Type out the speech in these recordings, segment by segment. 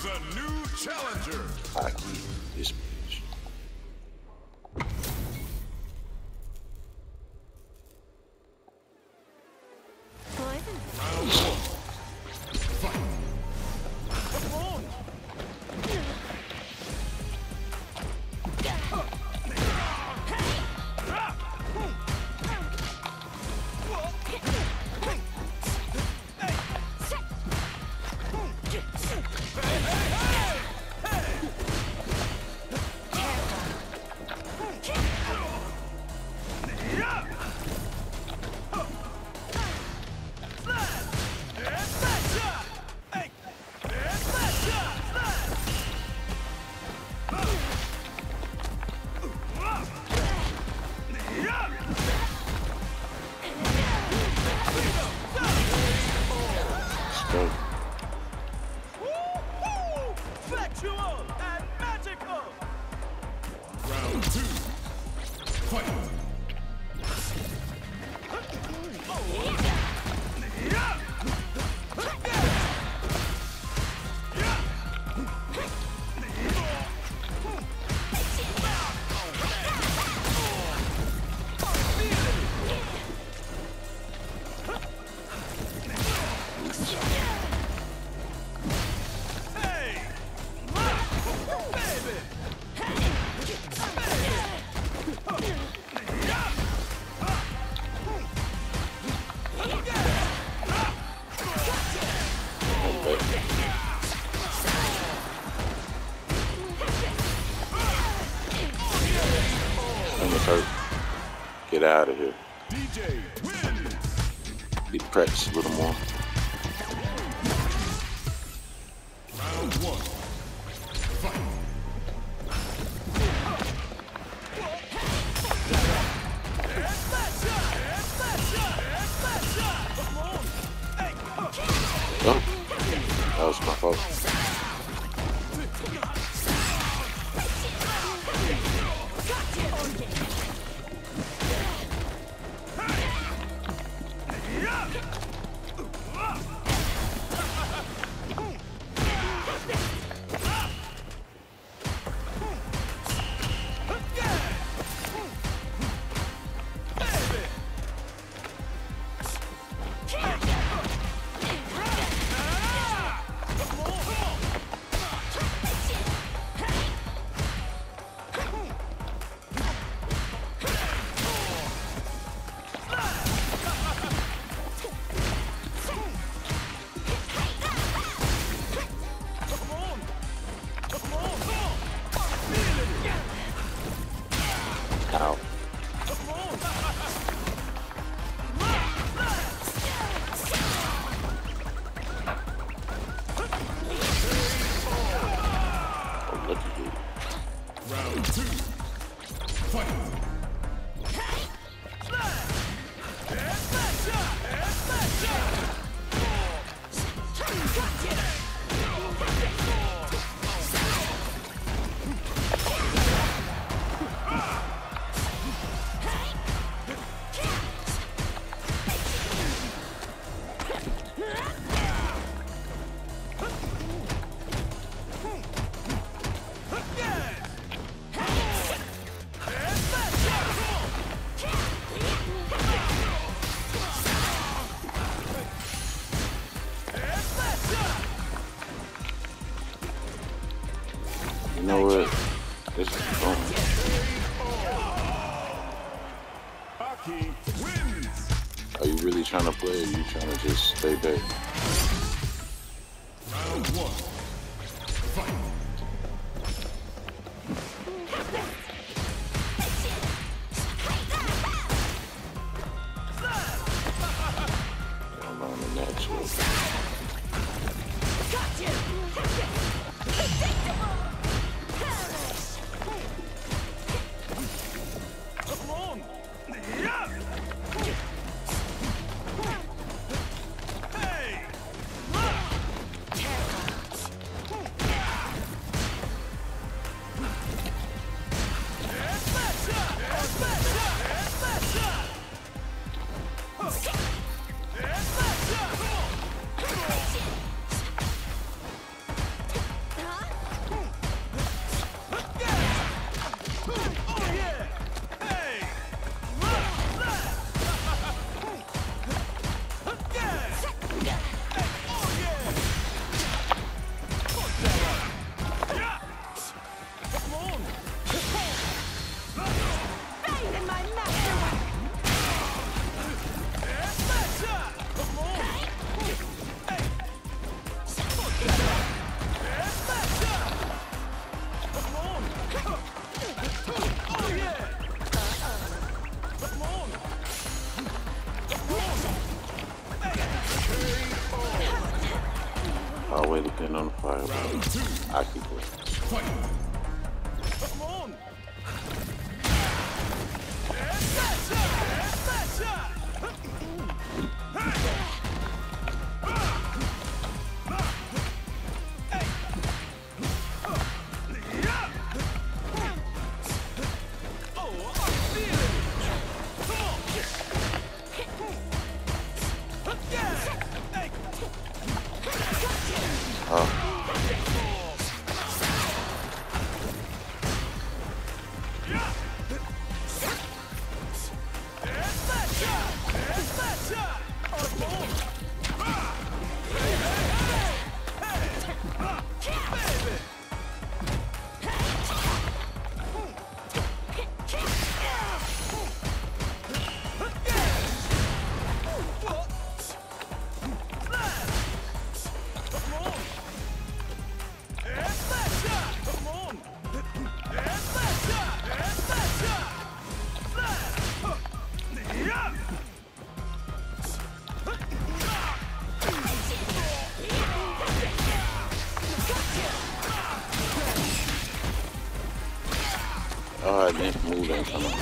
Choose a new challenger. Hockey, this Stink. Get out of here. DeeJay wins. Need to practice a little more. Round one. Fight. Oh, that was my fault. Fight. Or you trying to just stay back? I'll wait get on the fire, but I keep it. Fight!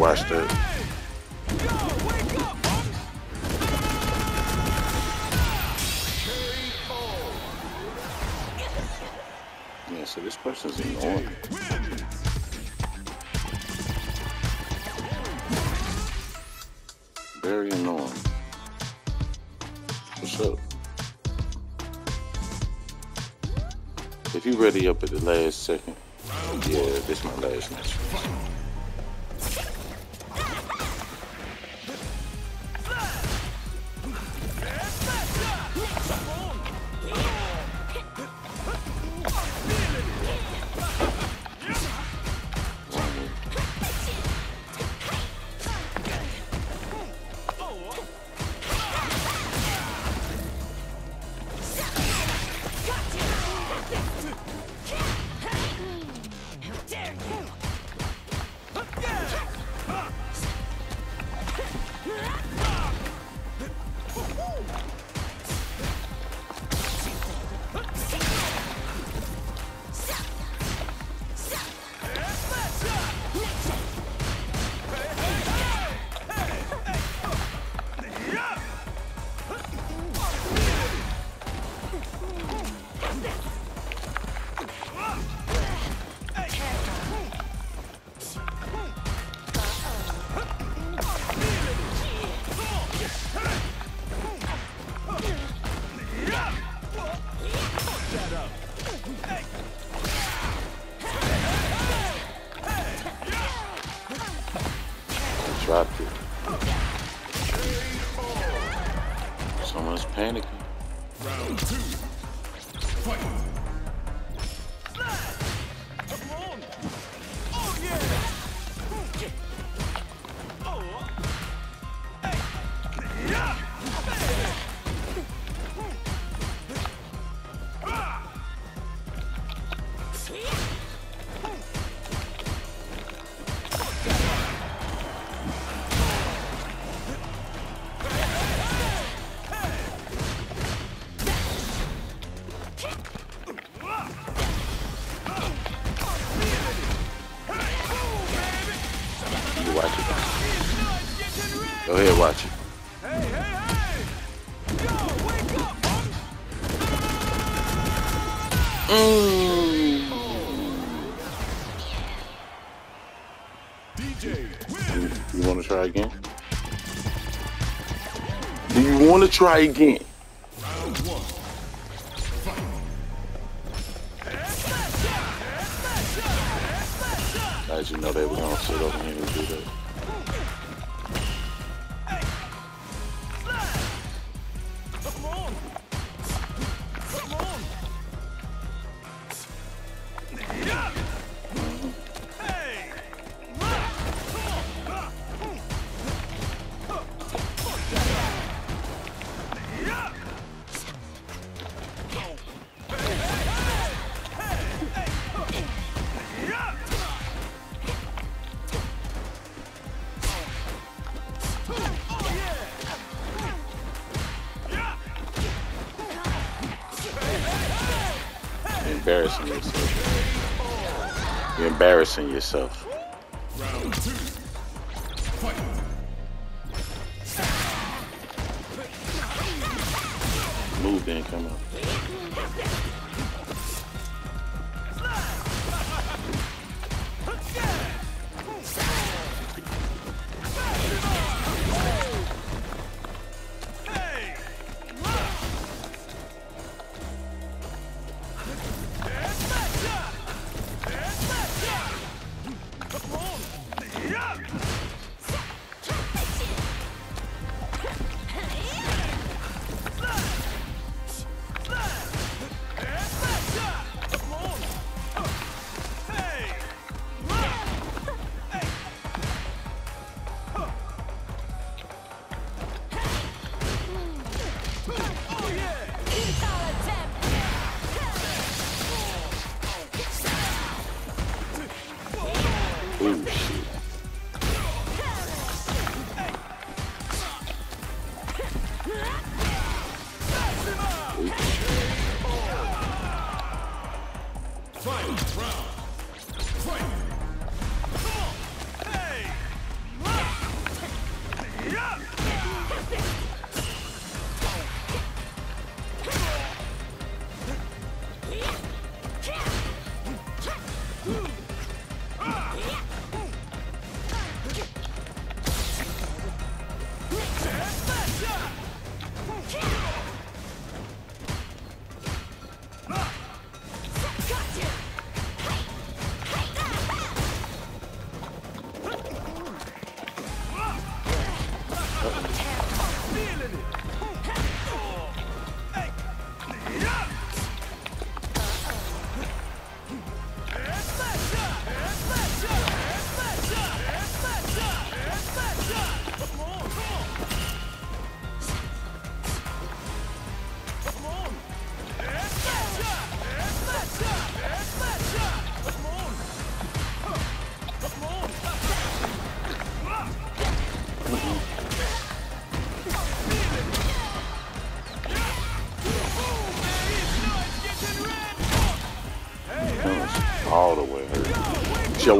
Watch that. Yeah, so this person's annoying. Very annoying. What's up? If you ready up at the last second, yeah, this my last match. Mm. Win. You want to try again? Do you want to try again? As you know, they were gonna sit over here and do that. Embarrassing yourself. You're embarrassing yourself. Round two. Fight. Move then, come on.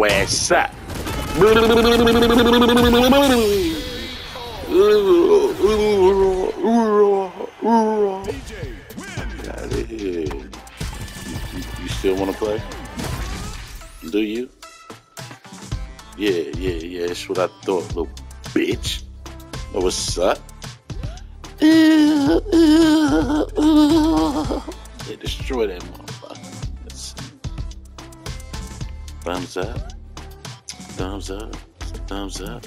Your ass up. You, still want to play? Do you? Yeah, yeah, yeah. That's what I thought, little bitch. Know what's up? Yeah, destroy that Thumbs up. Thumbs up. Thumbs up.